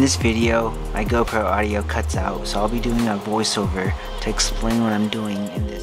In this video, my GoPro audio cuts out, so I'll be doing a voiceover to explain what I'm doing in this.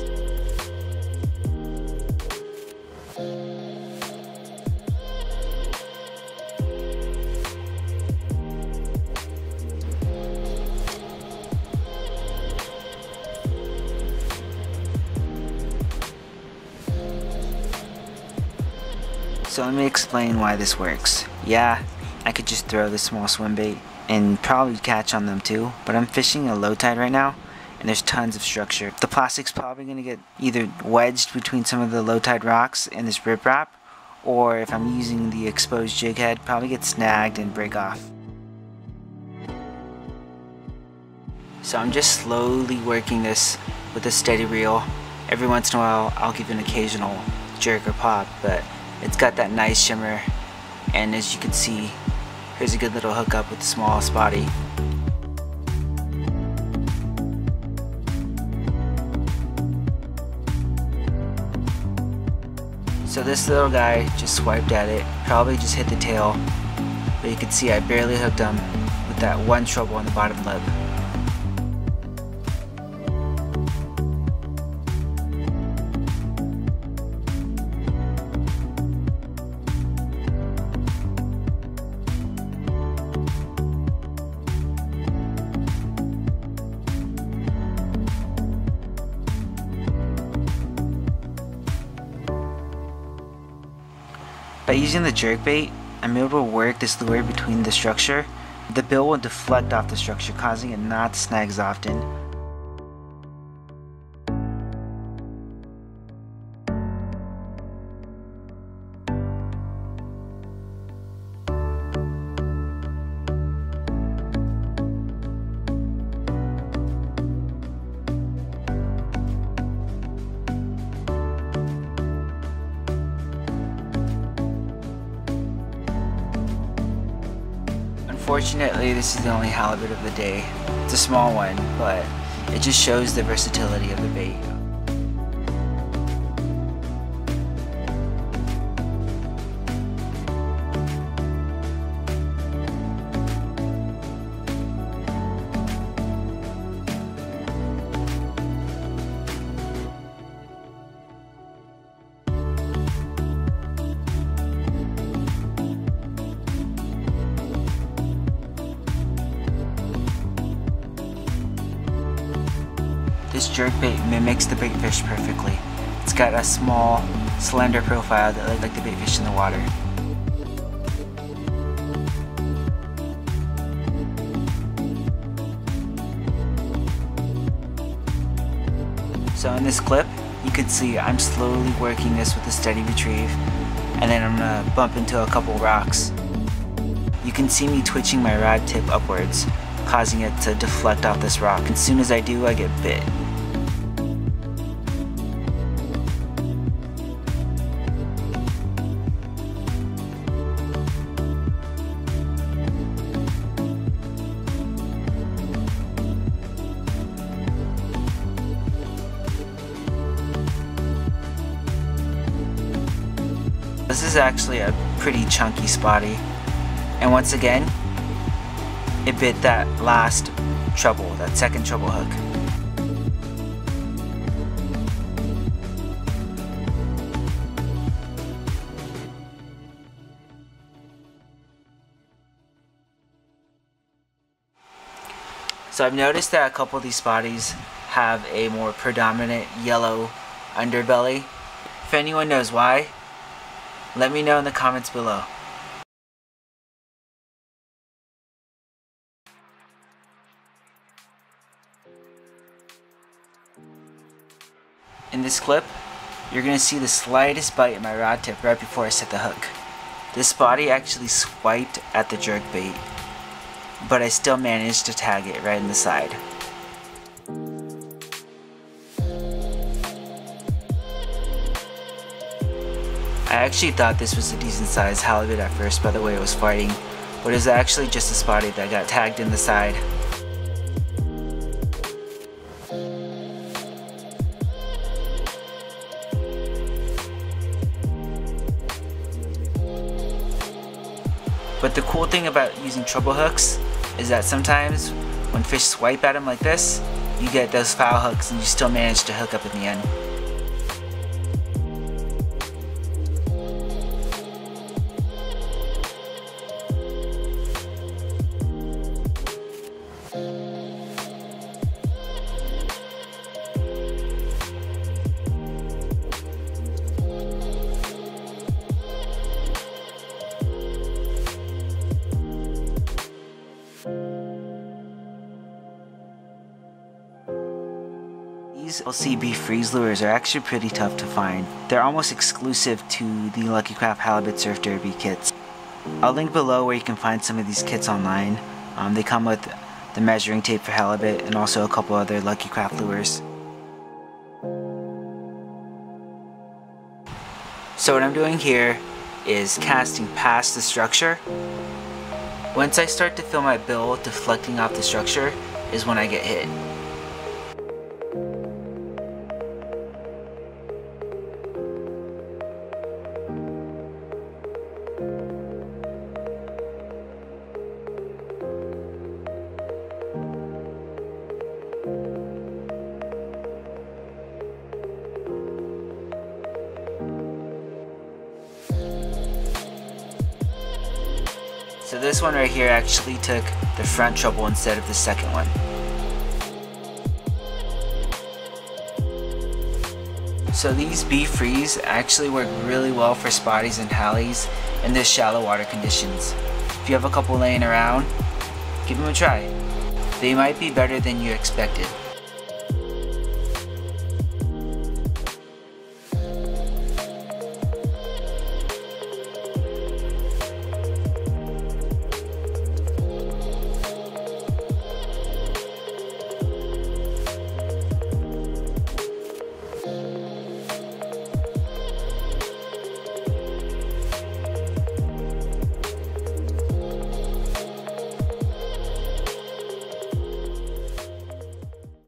So let me explain why this works. Yeah, I could just throw this small swim bait and probably catch on them too, but I'm fishing a low tide right now and there's tons of structure. The plastic's probably going to get either wedged between some of the low tide rocks in this riprap or if I'm using the exposed jig head, probably get snagged and break off. So I'm just slowly working this with a steady reel. Every once in a while I'll give an occasional jerk or pop, but it's got that nice shimmer and as you can see here's a good little hookup with a small spotty. So this little guy just swiped at it probably just hit the tail but you can see I barely hooked him with that one treble on the bottom lip using the jerkbait, I'm able to work this lure between the structure. The bill will deflect off the structure, causing it not to snag as often. Unfortunately, this is the only halibut of the day. It's a small one, but it just shows the versatility of the bait. Jerkbait mimics the baitfish perfectly. It's got a small, slender profile that looks like the baitfish in the water. So in this clip, you can see I'm slowly working this with a steady retrieve, and then I'm gonna bump into a couple rocks. You can see me twitching my rod tip upwards, causing it to deflect off this rock. As soon as I do, I get bit. Actually a pretty chunky spotty. And once again, it bit that last treble, that second treble hook. So I've noticed that a couple of these spotties have a more predominant yellow underbelly. If anyone knows why, let me know in the comments below. In this clip, you're going to see the slightest bite in my rod tip right before I set the hook. This body actually swiped at the jerk bait, but I still managed to tag it right in the side. I actually thought this was a decent sized halibut at first by the way it was fighting, but it was actually just a spotty that got tagged in the side. But the cool thing about using treble hooks is that sometimes when fish swipe at them like this, you get those foul hooks and you still manage to hook up in the end. These LC B'Freeze lures are actually pretty tough to find. They're almost exclusive to the Lucky Craft Halibut Surf Derby kits. I'll link below where you can find some of these kits online. Um, they come with the measuring tape for halibut and also a couple other Lucky Craft lures. So what I'm doing here is casting past the structure. Once I start to feel my bill deflecting off the structure is when I get hit. So this one right here actually took the front treble instead of the second one. So these B'Freeze actually work really well for spotties and halis in this shallow water conditions. If you have a couple laying around, give them a try. They might be better than you expected.